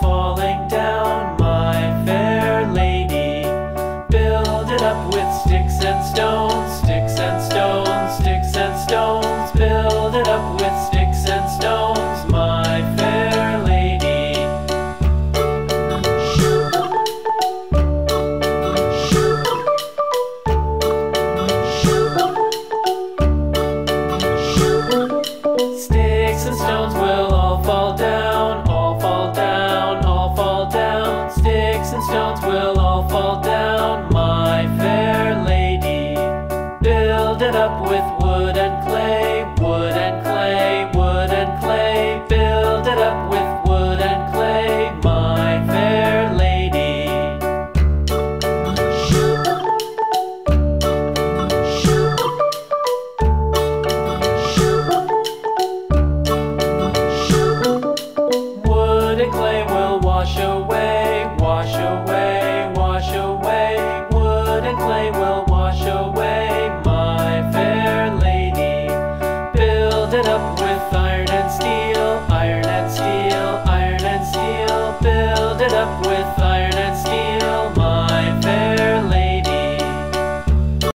falling down, my fair lady. Build it up with sticks and stones.